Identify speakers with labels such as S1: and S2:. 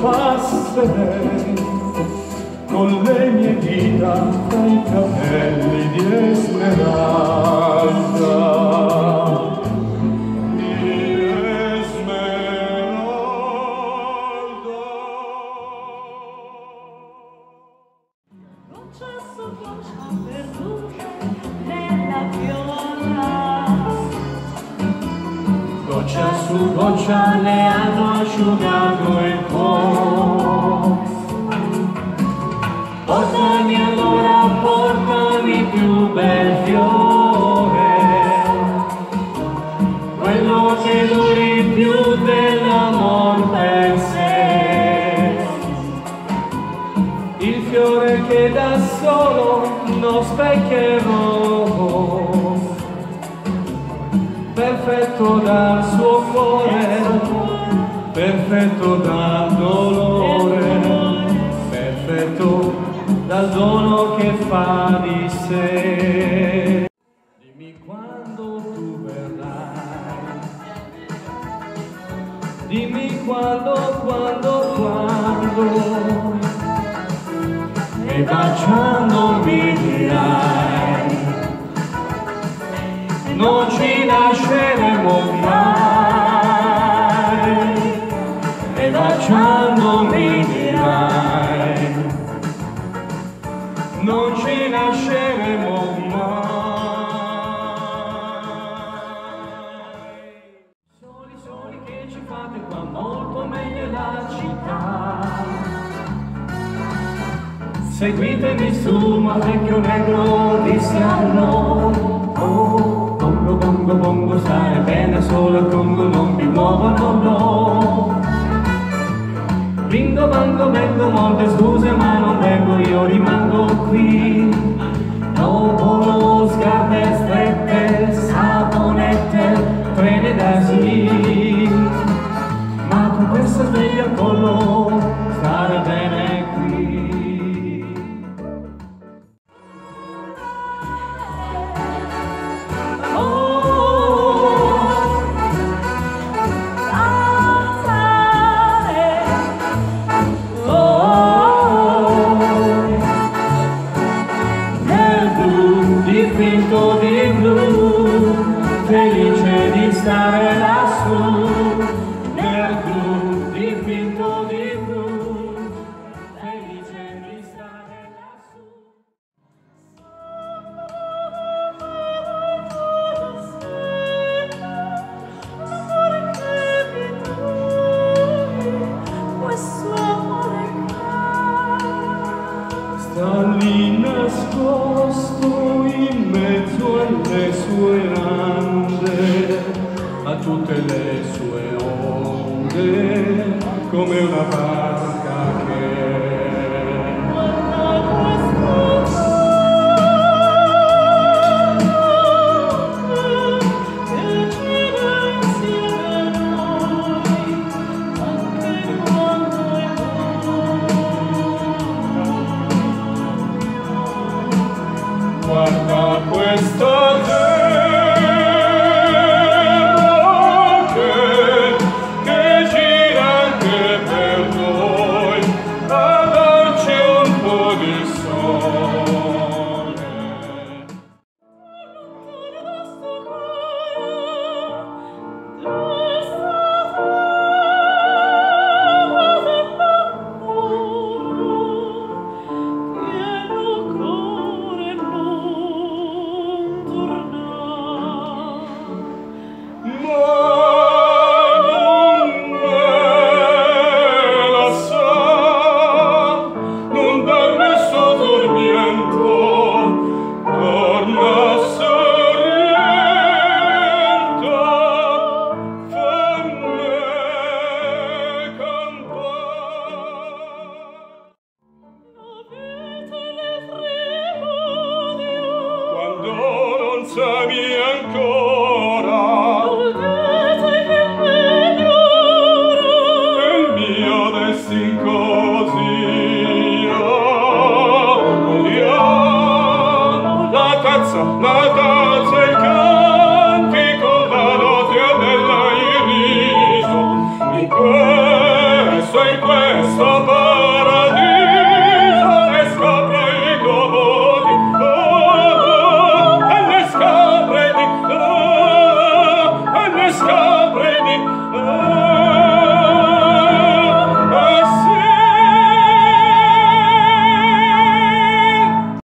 S1: passerei con le mie dita tra i capelli di Esmeralda. Di Esmeralda.
S2: Goccia su goccia perdute nella viola.
S1: Goccia su goccia le hanno asciugato il cuore. Specchierò, perfetto dal suo cuore, perfetto dal dolore, perfetto dal dono che fa di sé. Dimmi quando tu verrai, dimmi quando, quando, quando e baciandomi dirai. Non ci lasceremo mai. E baciandomi Seguitemi su, vecchio negro disse a no. Oh, bongo, bongo, bongo, stare bene solo al Congo, non mi muovono, no. Bingo, bango, vengo, molte scuse, alle sue ande, a tutte le sue onde, come una barca che Guarda questa